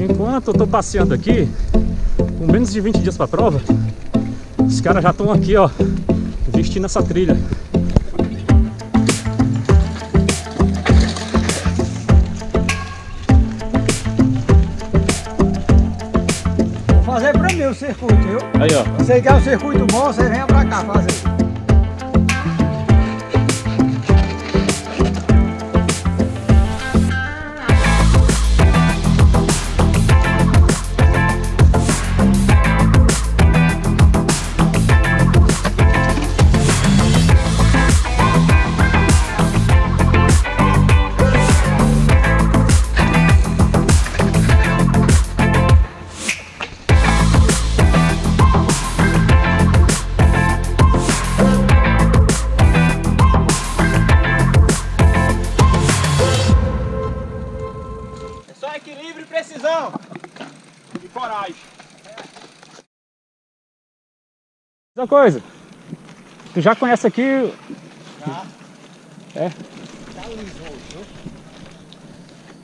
Enquanto eu tô passeando aqui, com menos de 20 dias pra prova, os caras já estão aqui, ó, vestindo essa trilha. Vou fazer pra mim o circuito, viu? Aí, ó. Você quer um circuito bom, você venha pra cá fazer. Coragem. Outra coisa, tu já conhece aqui? Já. É?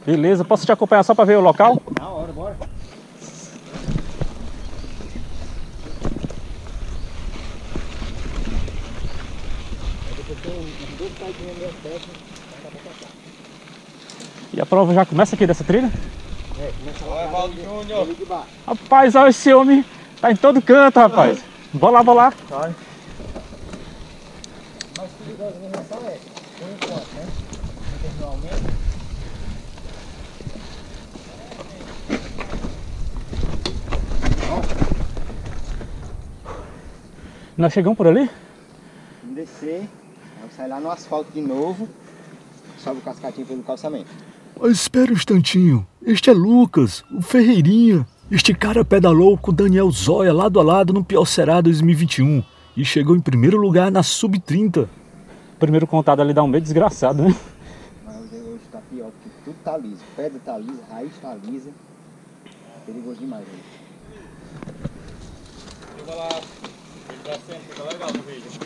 Beleza, posso te acompanhar só pra ver o local? Na hora, bora. E a prova já começa aqui dessa trilha? Olha, Valdo Júnior. Rapaz, olha esse homem, tá em todo canto, rapaz. Bora lá, bora lá. Mas perigosa é, por enquanto, né? Individualmente. Nós chegamos por ali? Descer, aí sai lá no asfalto de novo, sobe o cascatinho pelo calçamento. Espera um instantinho. Este é Lucas, o Ferreirinha. Este cara pedalou com Daniel Zóia lado a lado no Piaucerá 2021 e chegou em primeiro lugar na Sub-30. Primeiro contato ali dá um meio desgraçado, né? Mas hoje tá pior, porque tudo tá liso. Pedra tá lisa, raiz tá lisa. Perigoso demais aí. Fica lá, fica legal no vídeo.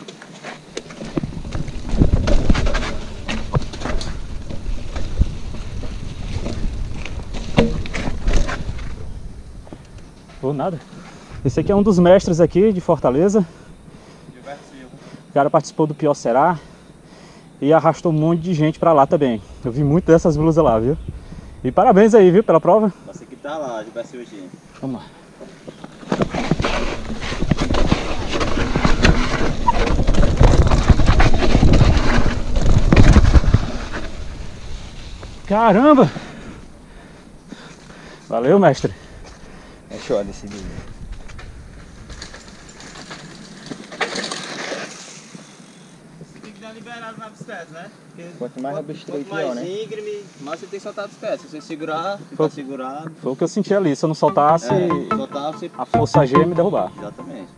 Ou nada. Esse aqui é um dos mestres aqui de Fortaleza. O cara participou do Pior Será e arrastou um monte de gente pra lá também. Eu vi muito dessas blusas lá, viu? E parabéns aí, viu, pela prova. Você que tá lá, hoje. Vamos lá. Caramba! Valeu, mestre. É show desse vídeo. Tem que dar liberado na bicicleta, né? Porque Quanto mais restrito, mais né? íngreme, mais você tem que soltar a bicicleta. Se você segurar, ficar Foi- segurado. Foi o que eu senti ali. Se eu não soltasse, É, soltar, você. a força G ia me derrubar. Exatamente.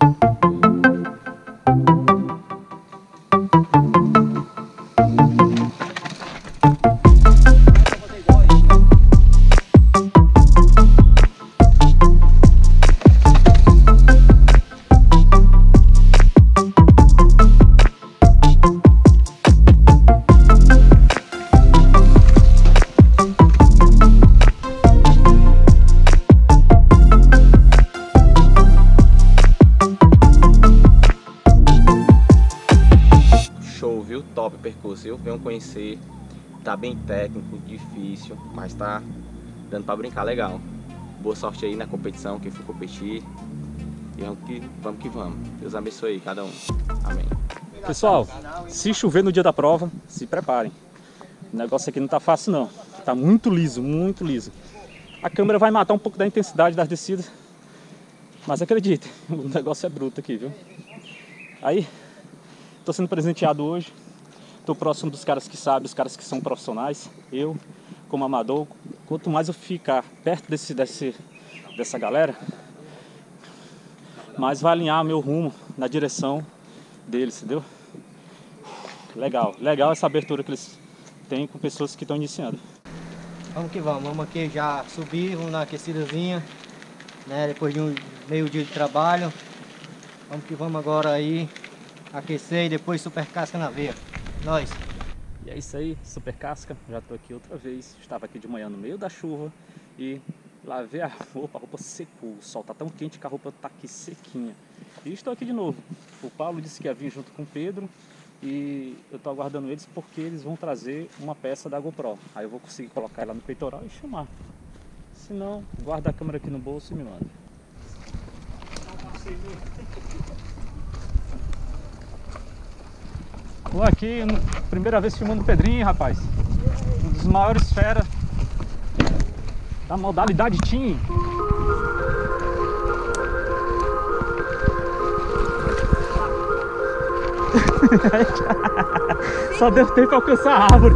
Venham conhecer. Tá bem técnico, difícil, mas tá dando pra brincar legal. Boa sorte aí na competição, quem for competir. E vamos que vamos. Que vamos. Deus abençoe cada um. Amém. Pessoal, se chover no dia da prova, se preparem. O negócio aqui não tá fácil não. Tá muito liso, muito liso. A câmera vai matar um pouco da intensidade das descidas. Mas acreditem, o negócio é bruto aqui, viu? Aí, tô sendo presenteado hoje. Tô próximo dos caras que sabem, dos caras que são profissionais. Eu, como amador, quanto mais eu ficar perto desse, desse, dessa galera, mais vai alinhar meu rumo na direção deles, entendeu? Legal, legal essa abertura que eles têm com pessoas que estão iniciando. Vamos que vamos, vamos aqui já subir, vamos na aquecidazinha, né? Depois de um meio dia de trabalho. Vamos que vamos agora aí aquecer e depois super casca na veia. Nós. E é isso aí, super casca. Já tô aqui outra vez. Estava aqui de manhã no meio da chuva e Lavei a roupa, a roupa secou. O sol tá tão quente que a roupa tá aqui sequinha. E estou aqui de novo. O Paulo disse que ia vir junto com o Pedro e eu estou aguardando eles porque eles vão trazer uma peça da GoPro. Aí eu vou conseguir colocar ela no peitoral e filmar. Se não, guarda a câmera aqui no bolso e me manda. Tô aqui, primeira vez filmando Pedrinho, rapaz. Um dos maiores feras da modalidade Team. Só deu tempo pra alcançar a árvore.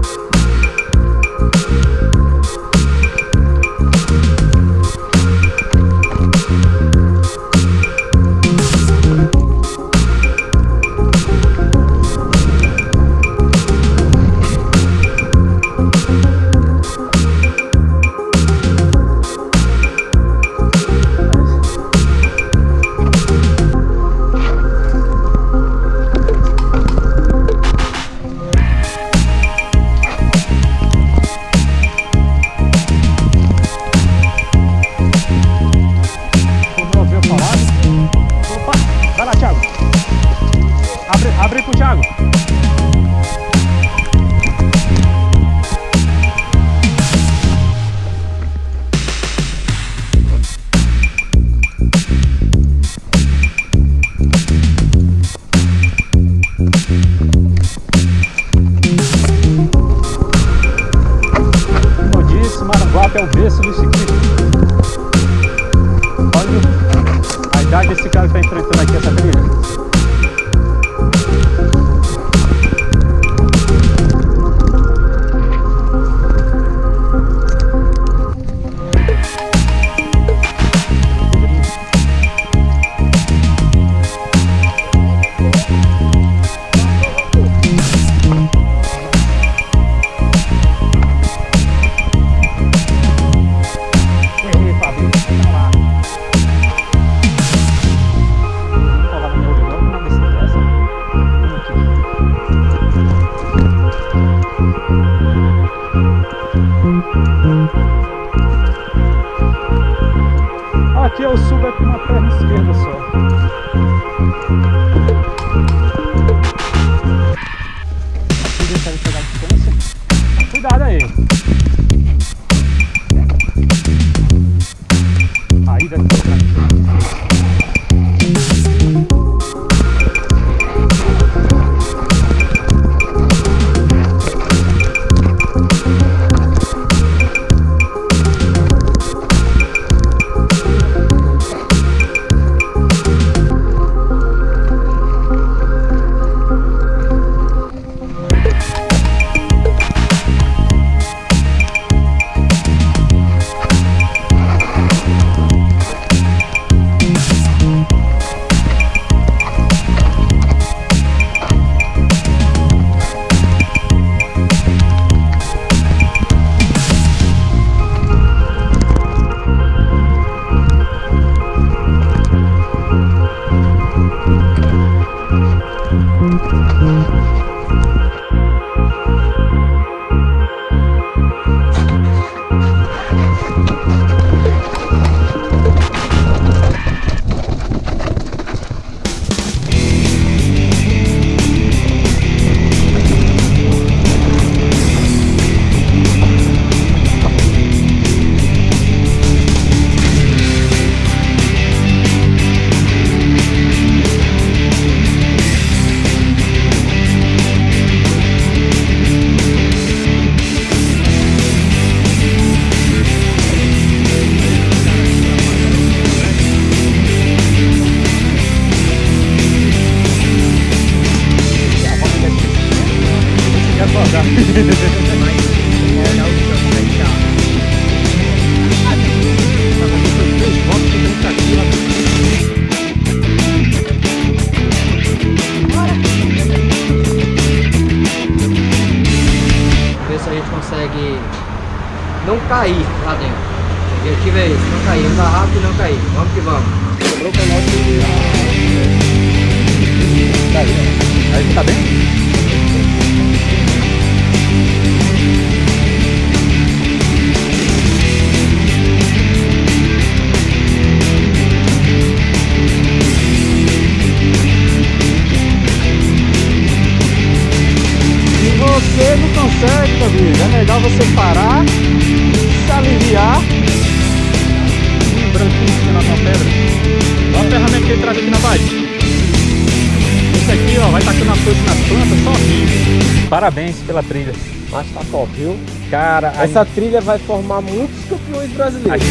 Aqui eu subo com uma perna esquerda só. Aqui deixa ele pegar a distância. Cuidado. Aí consegue não cair lá dentro. O objetivo é esse, não cair, andar rápido e não cair. Vamos que vamos. Sobrou o canal que... Tá aí tá bem? Sozinho. Parabéns pela trilha. Mas tá top, viu? Cara, essa trilha vai formar muitos campeões brasileiros.